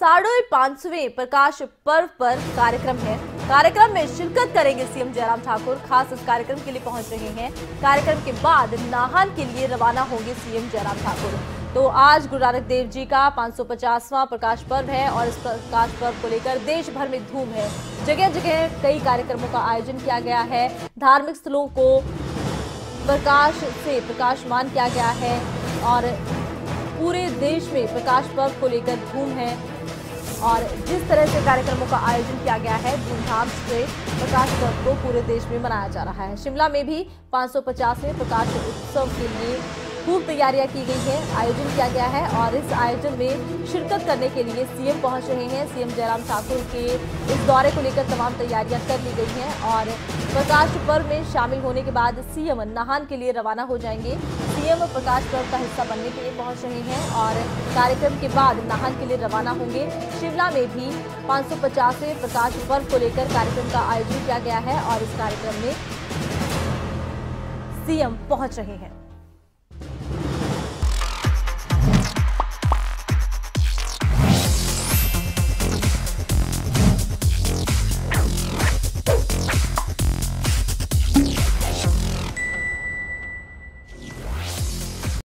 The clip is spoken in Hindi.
साढ़े पाँचवें प्रकाश पर्व पर कार्यक्रम है। कार्यक्रम में शिरकत करेंगे सीएम जयराम ठाकुर। खास इस कार्यक्रम के लिए पहुँच रहे हैं। कार्यक्रम के बाद नाहन के लिए रवाना होंगे सीएम जयराम ठाकुर। तो आज गुरु नानक देव जी का 550वां प्रकाश पर्व है और इस प्रकाश पर्व को लेकर देश भर में धूम है। जगह जगह कई कार्यक्रमों का आयोजन किया गया है। धार्मिक स्थलों को प्रकाश से प्रकाशमान किया गया है और पूरे देश में प्रकाश पर्व को लेकर धूम है और जिस तरह से कार्यक्रमों का आयोजन किया गया है, धूमधाम से प्रकाश पर्व को पूरे देश में मनाया जा रहा है। शिमला में भी 550वें प्रकाश उत्सव के लिए खूब तैयारियाँ की गई है। आयोजन किया गया है और इस आयोजन में शिरकत करने के लिए सीएम पहुँच रहे हैं। सीएम जयराम ठाकुर के इस दौरे को लेकर तमाम तैयारियाँ कर ली गई हैं और प्रकाश पर्व में शामिल होने के बाद सीएम नाहन के लिए रवाना हो जाएँगे। सीएम प्रकाश पर्व का हिस्सा बनने के लिए पहुँच रहे हैं और कार्यक्रम के बाद नाहन के लिए रवाना होंगे। शिमला में भी पाँच प्रकाश पर्व को लेकर कार्यक्रम का आयोजन किया गया है और इस कार्यक्रम में सीएम पहुँच रहे हैं।